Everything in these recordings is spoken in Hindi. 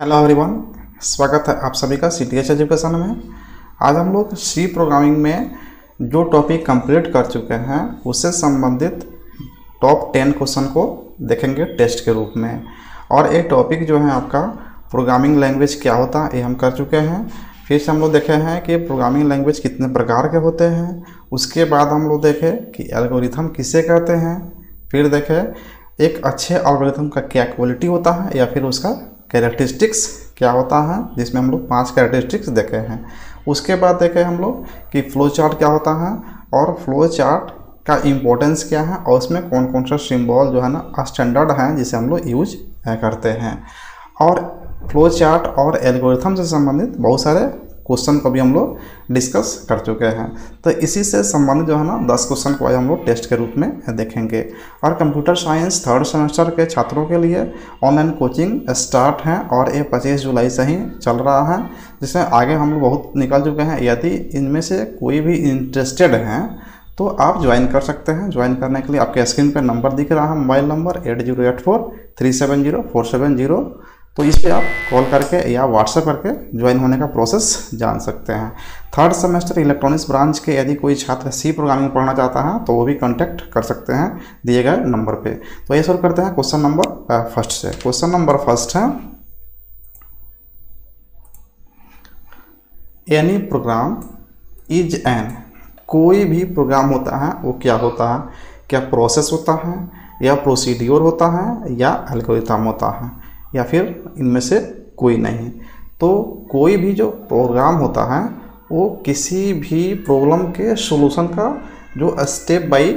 हेलो एवरीवन स्वागत है आप सभी का सी टी एच एजुकेशन में। आज हम लोग सी प्रोग्रामिंग में जो टॉपिक कंप्लीट कर चुके हैं, उससे संबंधित टॉप टेन क्वेश्चन को देखेंगे टेस्ट के रूप में। और ये टॉपिक जो है आपका प्रोग्रामिंग लैंग्वेज क्या होता है ये हम कर चुके हैं। फिर से हम लोग देखे हैं कि प्रोग्रामिंग लैंग्वेज कितने प्रकार के होते हैं। उसके बाद हम लोग देखें कि एल्गोरिथम किसे कहते हैं। फिर देखें, एक अच्छे एल्गोरिथम का क्या क्वालिटी होता है या फिर उसका कैरेक्टरिस्टिक्स क्या होता है, जिसमें हम लोग पाँच कैरेक्टरिस्टिक्स देखे हैं। उसके बाद देखे हम लोग कि फ्लो चार्ट क्या होता है और फ्लो चार्ट का इम्पोर्टेंस क्या है और उसमें कौन कौन सा सिम्बॉल जो है ना स्टैंडर्ड है, जिसे हम लोग यूज़ करते हैं। और फ्लो चार्ट और एल्गोरिथम से संबंधित बहुत सारे क्वेश्चन को भी हम लोग डिस्कस कर चुके हैं। तो इसी से संबंधित जो है ना, दस क्वेश्चन को आज हम लोग टेस्ट के रूप में देखेंगे। और कंप्यूटर साइंस थर्ड सेमेस्टर के छात्रों के लिए ऑनलाइन कोचिंग स्टार्ट है और ये पच्चीस जुलाई से ही चल रहा है, जिसमें आगे हम लोग बहुत निकल चुके हैं। यदि इनमें से कोई भी इंटरेस्टेड हैं तो आप ज्वाइन कर सकते हैं। ज्वाइन करने के लिए आपके स्क्रीन पर नंबर दिख रहा है mobile number eight zero eight four three seven zero four seven zero तो इस पर आप कॉल करके या व्हाट्सएप करके ज्वाइन होने का प्रोसेस जान सकते हैं। थर्ड सेमेस्टर इलेक्ट्रॉनिक्स ब्रांच के यदि कोई छात्र सी प्रोग्रामिंग पढ़ना चाहता है तो वो भी कांटेक्ट कर सकते हैं दिए गए नंबर पे। तो ये शुरू करते हैं क्वेश्चन नंबर फ़र्स्ट से। क्वेश्चन नंबर फ़र्स्ट है एनी प्रोग्राम इज़ एन कोई भी प्रोग्राम होता है, वो क्या होता है? क्या प्रोसेस होता है? या प्रोसीड्योर होता है, या एल्गोरिथम होता है? या फिर इनमें से कोई नहीं। तो कोई भी जो प्रोग्राम होता है, वो किसी भी प्रॉब्लम के सॉल्यूशन का जो स्टेप बाय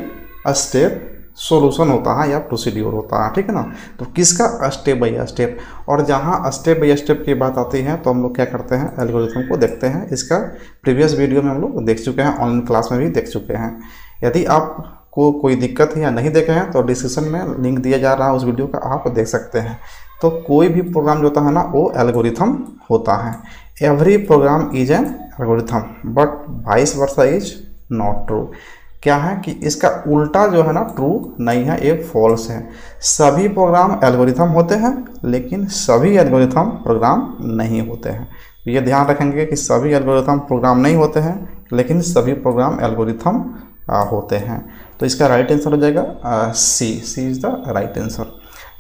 स्टेप सॉल्यूशन होता है या प्रोसीड्योर होता है, ठीक है ना? तो किसका स्टेप बाय स्टेप और जहाँ स्टेप बाय स्टेप की बात आती है तो हम लोग क्या करते हैं? एल्गोरिथम को देखते हैं। इसका प्रीवियस वीडियो में हम लोग देख चुके हैं ऑनलाइन क्लास में भी देख चुके हैं। यदि आप को कोई दिक्कत है या नहीं देखे हैं तो डिस्क्रिप्शन में लिंक दिया जा रहा है, उस वीडियो का आप देख सकते हैं। तो कोई भी प्रोग्राम जो होता है ना, वो एल्गोरिथम होता है। Every program is an algorithm but vice versa is not true क्या है कि इसका उल्टा जो है ना ट्रू नहीं है, ये फॉल्स है। सभी प्रोग्राम एल्गोरिथम होते हैं, लेकिन सभी एल्गोरिथम प्रोग्राम नहीं होते हैं। ये ध्यान रखेंगे कि सभी एल्गोरिथम प्रोग्राम नहीं होते हैं, लेकिन सभी प्रोग्राम एल्गोरिथम होते हैं। तो इसका राइट आंसर हो जाएगा C C is the right answer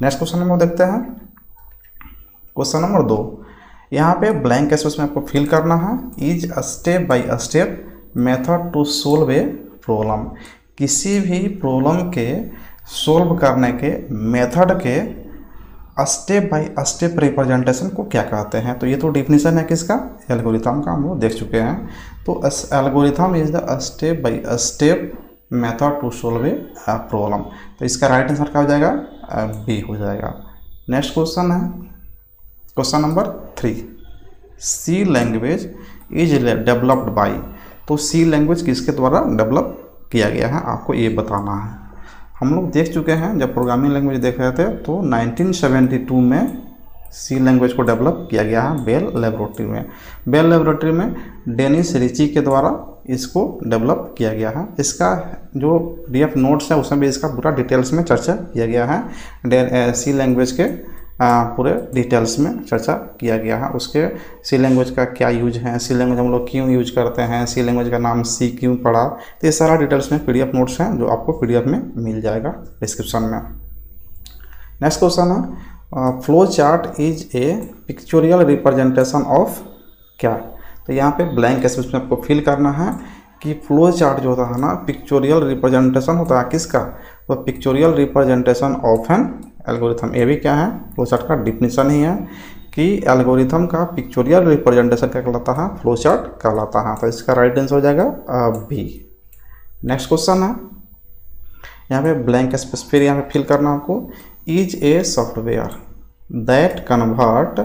next question हम देखते हैं क्वेश्चन नंबर दो यहाँ पे ब्लैंक स्पेस में आपको फिल करना है. Is step by step method to solve a problem किसी भी प्रॉब्लम के सोल्व करने के मेथड के स्टेप बाय स्टेप रिप्रेजेंटेशन को क्या कहते हैं? तो ये तो डिफिनीशन है किसका? एल्गोरिथम का, हम लोग देख चुके हैं. तो algorithm is the step by step method to solve a problem तो इसका राइट आंसर क्या हो जाएगा? बी हो जाएगा. नेक्स्ट क्वेश्चन है. Question number three C language is developed by तो सी लैंग्वेज किसके द्वारा डेवलप किया गया है? आपको ये बताना है। हम लोग देख चुके हैं, जब प्रोग्रामिंग लैंग्वेज देख रहे थे तो 1972 में सी लैंग्वेज को डेवलप किया गया है बेल लेबोरेटरी में। बेल लेबोरेटरी में डेनिस रिची के द्वारा इसको डेवलप किया गया है। इसका जो डी एफ़ नोट्स है, उसमें भी इसका पूरा डिटेल्स में चर्चा किया गया है। सी लैंग्वेज के पूरे डिटेल्स में चर्चा किया गया है। उसके सी लैंग्वेज का क्या यूज़ है सी लैंग्वेज हम लोग क्यों यूज़ करते हैं सी लैंग्वेज का नाम सी क्यों पड़ा तो ये सारा डिटेल्स में पीडीएफ नोट्स हैं जो आपको पीडीएफ में मिल जाएगा डिस्क्रिप्शन में। नेक्स्ट क्वेश्चन है flow chart is a pictorial representation of क्या? तो यहाँ पे ब्लैंक स्पेस में आपको फिल करना है कि फ्लो चार्ट जो होता है ना पिक्चोरियल रिप्रेजेंटेशन होता है किसका? तो pictorial representation of an algorithm ये भी क्या है? फ्लो चार्ट का डिफिनीशन ही है कि एल्गोरिथम का पिक्चोरियल रिप्रेजेंटेशन क्या कहलाता है? फ्लो चार्ट कहलाता है। तो इसका राइट आंसर हो जाएगा बी नेक्स्ट क्वेश्चन है। यहाँ पे ब्लैंक स्पेस फिर यहाँ पे फिल करना आपको। Is a software that convert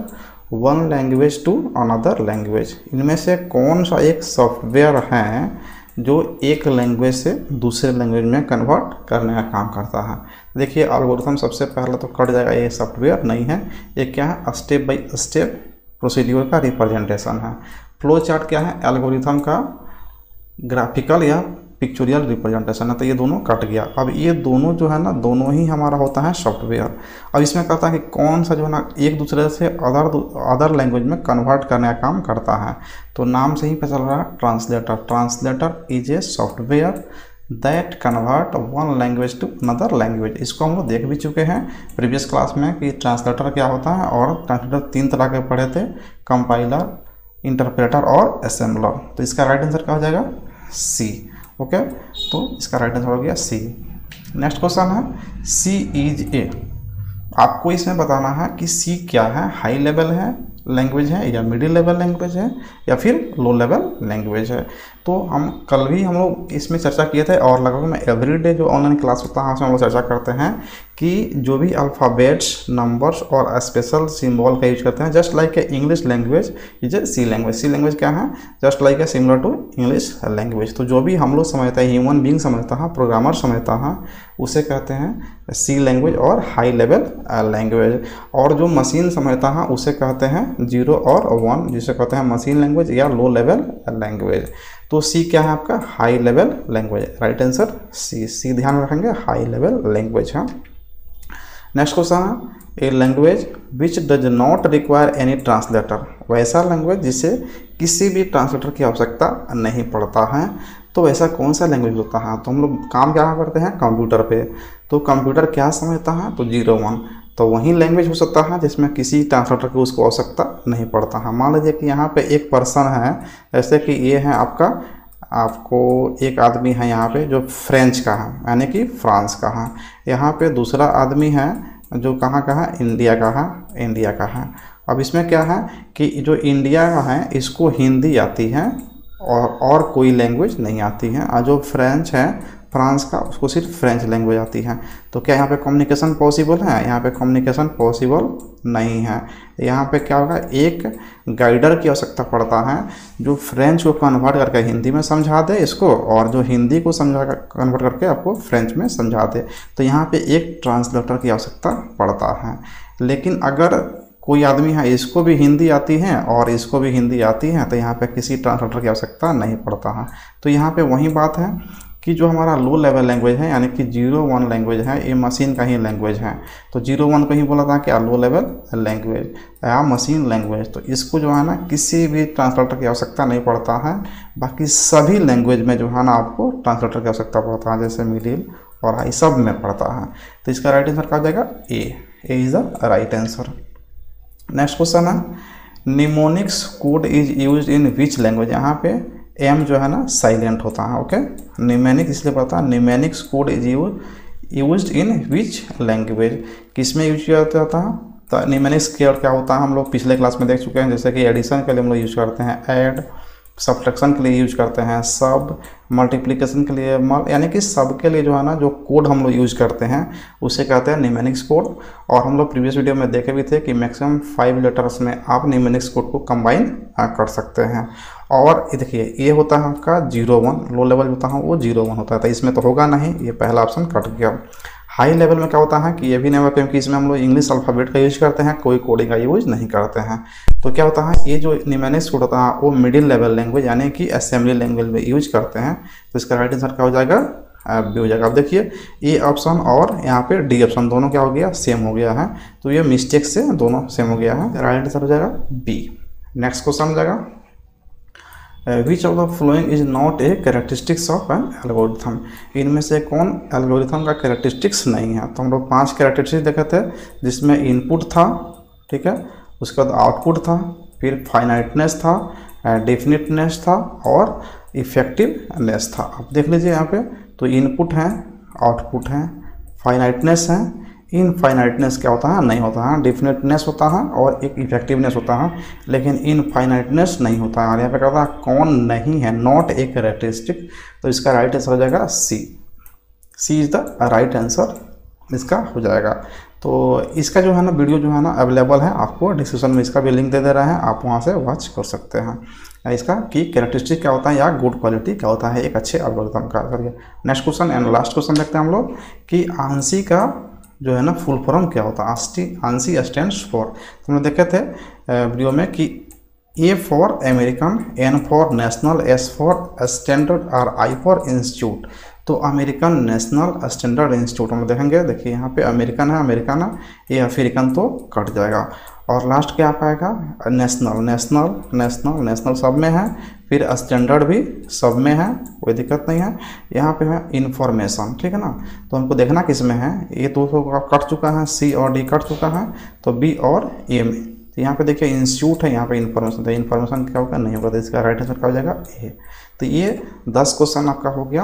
one language to another language इनमें से कौन सा एक सॉफ्टवेयर है जो एक लैंग्वेज से दूसरे लैंग्वेज में कन्वर्ट करने का काम करता है। देखिए एल्गोरिथम सबसे पहला तो कट जाएगा, ये सॉफ्टवेयर नहीं है। ये क्या है? स्टेप बाय स्टेप प्रोसीड्यूर का रिप्रेजेंटेशन है। फ्लो चार्ट क्या है? एल्गोरिथम का ग्राफिकल या पिक्चोरियल रिप्रेजेंटेशन है तो ये दोनों कट गया। अब ये दोनों जो है ना, दोनों ही हमारा होता है सॉफ्टवेयर अब इसमें कहता है कि कौन सा जो है ना, एक दूसरे से अदर अदर लैंग्वेज में कन्वर्ट करने का काम करता है। तो नाम से ही पता चल रहा है translator translator is a software that convert one language to another language इसको हम लोग देख भी चुके हैं प्रीवियस क्लास में कि ट्रांसलेटर क्या होता है और ट्रांसलेटर तीन तरह के पढ़े थे कंपाइलर इंटरप्रेटर और असेंबलर तो इसका राइट आंसर क्या हो जाएगा? सी ओके तो इसका राइट आंसर हो गया सी नेक्स्ट क्वेश्चन है सी इज़ ए आपको इसमें बताना है कि सी क्या है? हाई लेवल है लैंग्वेज है या मिडिल लेवल लैंग्वेज है या फिर लो लेवल लैंग्वेज है? तो हम कल भी हम लोग इसमें चर्चा किए थे और लगभग मैं एवरीडे जो ऑनलाइन क्लास होता है उसमें हम लोग चर्चा करते हैं कि जो भी अल्फ़ाबेट्स नंबर्स और स्पेशल सिम्बॉल का यूज़ करते हैं just like a English language is a C language C language क्या है? Just like a similar to English language तो जो भी हम लोग समझते हैं ह्यूमन बींग समझता है प्रोग्रामर समझता है, उसे कहते हैं सी लैंग्वेज और हाई लेवल लैंग्वेज और जो मशीन समझता है, उसे कहते हैं ज़ीरो और वन जिसे कहते हैं मशीन लैंग्वेज या लो लेवल लैंग्वेज तो सी क्या है आपका? High level language right answer C C ध्यान में रखेंगे हाई लेवल लैंग्वेज है। नेक्स्ट क्वेश्चन है a language which does not require any translator वैसा लैंग्वेज जिसे किसी भी ट्रांसलेटर की आवश्यकता नहीं पड़ता है। तो वैसा कौन सा लैंग्वेज होता है? तो हम लोग काम क्या करते हैं? कंप्यूटर पे। तो कंप्यूटर क्या समझता है? तो ज़ीरो वन तो वही लैंग्वेज हो सकता है, जिसमें किसी ट्रांसलेटर की उसको आवश्यकता नहीं पड़ता है। मान लीजिए कि यहाँ पे एक पर्सन है, जैसे कि ये है आपका, आपको एक आदमी है यहाँ पे जो फ्रेंच का है, यानी कि फ्रांस का है। यहाँ पे दूसरा आदमी है जो कहाँ का है? इंडिया का है इंडिया का है। अब इसमें क्या है कि जो इंडिया का है, इसको हिंदी आती है और और कोई लैंग्वेज नहीं आती है। और जो फ्रेंच है फ्रांस का, उसको सिर्फ़ फ्रेंच लैंग्वेज आती है। तो क्या यहाँ पे कम्युनिकेशन पॉसिबल है? यहाँ पे कम्युनिकेशन पॉसिबल नहीं है। यहाँ पे क्या होगा? एक गाइडर की आवश्यकता पड़ता है, जो फ्रेंच को कन्वर्ट करके हिंदी में समझा दे इसको, और जो हिंदी को समझा कर कन्वर्ट करके आपको फ्रेंच में समझा दे। तो यहाँ पे एक ट्रांसलेटर की आवश्यकता पड़ता है। लेकिन अगर कोई आदमी है, इसको भी हिंदी आती है, और इसको भी हिंदी आती है तो यहाँ पे किसी ट्रांसलेटर की आवश्यकता नहीं पड़ता है। तो यहाँ पे वही बात है कि जो हमारा लो लेवल लैंग्वेज है, यानी कि ज़ीरो वन लैंग्वेज है, ये मशीन का ही लैंग्वेज है। तो ज़ीरो वन को ही बोला था क्या लो लेवल लैंग्वेज या मशीन लैंग्वेज तो इसको जो है ना, किसी भी ट्रांसलेटर की आवश्यकता नहीं पड़ता है। बाकी सभी लैंग्वेज में जो है ना, आपको ट्रांसलेटर की आवश्यकता पड़ता है, जैसे मिडिल और हाई सब में पड़ता है। तो इसका राइट आंसर क्या हो जाएगा? A A is the right answer next question है mnemonics code is use in which language यहाँ पे एम जो है ना साइलेंट होता है ओके निमेनिक इसलिए पढ़ता है mnemonics code is use use in which language किसमें यूज़ किया जाता है? तो निमेनिक्स क्या क्या होता है? हम लोग पिछले क्लास में देख चुके हैं, जैसे कि एडिशन के लिए हम लोग यूज़ करते हैं एड सब्ट्रैक्शन के लिए यूज़ करते हैं सब मल्टीप्लिकेशन के लिए यानी कि सब के लिए जो है ना, जो कोड हम लोग यूज़ करते हैं, उसे कहते हैं निमेनिक्स कोड और हम लोग प्रीवियस वीडियो में देखे भी थे कि मैक्सिमम फाइव लेटर्स में आप निमेनिक्स कोड को कंबाइन कर सकते हैं। और देखिए, ये होता है आपका ज़ीरो वन लो लेवल होता है वो ज़ीरो वन होता है। तो इसमें तो होगा नहीं, ये पहला ऑप्शन कट गया। हाई लेवल में क्या होता है कि ये भी नहीं होगा, क्योंकि इसमें हम लोग इंग्लिश अल्फ़ाबेट का यूज़ करते हैं, कोई कोडिंग का यूज़ नहीं करते हैं। तो क्या होता है, ये जो निमेनिक्स कोड होता है, वो मिडिल लेवल लैंग्वेज यानी कि असेंबली लैंग्वेज में यूज़ करते हैं। तो इसका राइट आंसर क्या हो जाएगा? बी हो जाएगा। अब देखिए ए ऑप्शन और यहाँ पे डी ऑप्शन दोनों क्या हो गया? सेम हो गया है। तो ये मिस्टेक से दोनों सेम हो गया है। राइट आंसर हो जाएगा बी नेक्स्ट क्वेश्चन हो जाएगा। Which of the following is not a characteristics of an algorithm इनमें से कौन एल्गोरिथम का कैरेक्टरिस्टिक्स नहीं है? तो हम लोग पाँच कैरेक्टरिस्टिक्स देखे थे जिसमें इनपुट था, ठीक है? उसके बाद आउटपुट था, फिर फाइनाइटनेस था डेफिनेटनेस था, और इफेक्टिवनेस था। आप देख लीजिए यहाँ पे तो इनपुट हैं आउटपुट हैं फाइनाइटनेस है इनफाइनाइटनेस क्या होता है? नहीं होता है। डिफिनेटनेस होता है और एक इफेक्टिवनेस होता है, लेकिन इनफाइनाइटनेस नहीं होता है। और यहाँ पे कहता है कौन नहीं है? नॉट ए करेक्टरिस्टिक तो इसका राइट आंसर हो जाएगा C C is the right answer इसका हो जाएगा। तो इसका जो है ना वीडियो जो है ना अवेलेबल है। आपको डिस्क्रिप्शन में इसका भी लिंक दे दे रहे हैं। आप वहाँ से वॉच कर सकते हैं। इसका कि कैरेक्टरिस्टिक क्या होता है या गुड क्वालिटी क्या होता है, एक अच्छे एल्गोरिथम का। Next question and last question देखते हैं हम लोग कि आंसी का जो है ना फुल फॉर्म क्या होता है? आंसी आंसी स्टैंड फॉर तो हम देखे थे वीडियो में कि A for American N for national S for standard और आई फॉर इंस्टीट्यूट तो अमेरिकन नेशनल स्टैंडर्ड इंस्टीट्यूट हम देखेंगे। देखिए, यहाँ पे अमेरिकन है अमेरिकन है ये अफ्रीकन तो कट जाएगा। और लास्ट क्या पाएगा? नेशनल नेशनल नेशनल नेशनल सब में है। फिर स्टैंडर्ड भी सब में है कोई दिक्कत नहीं है। यहाँ पे है इन्फॉर्मेशन ठीक है ना? तो हमको देखना किसमें है। ये तो, तो कट चुका है सी और डी कट चुका है तो बी और ए में। तो यहाँ पे देखिए इंस्टीट्यूट है यहाँ पे इन्फॉर्मेशन तो इन्फॉर्मेशन क्या होगा? नहीं होगा तो इसका राइट आंसर क्या हो जाएगा? ए तो ये दस क्वेश्चन आपका हो गया।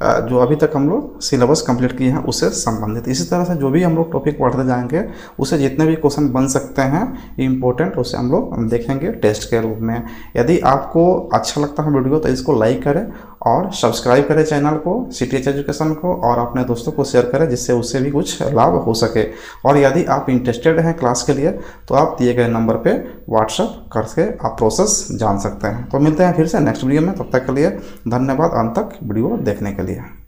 जो अभी तक हम लोग सिलेबस कंप्लीट किए हैं, उससे संबंधित। इसी तरह से जो भी हम लोग टॉपिक पढ़ते जाएँगे उसे जितने भी क्वेश्चन बन सकते हैं इंपॉर्टेंट उसे हम लोग देखेंगे टेस्ट के रूप में। यदि आपको अच्छा लगता है वीडियो तो इसको लाइक करें और सब्सक्राइब करें चैनल को सी टी एजुकेशन को, और अपने दोस्तों को शेयर करें, जिससे उससे भी कुछ लाभ हो सके। और यदि आप इंटरेस्टेड हैं क्लास के लिए तो आप दिए गए नंबर पे व्हाट्सअप करके आप प्रोसेस जान सकते हैं। तो मिलते हैं फिर से नेक्स्ट वीडियो में। तब तक के लिए धन्यवाद। अंत तक वीडियो देखने के लिए। Yeah.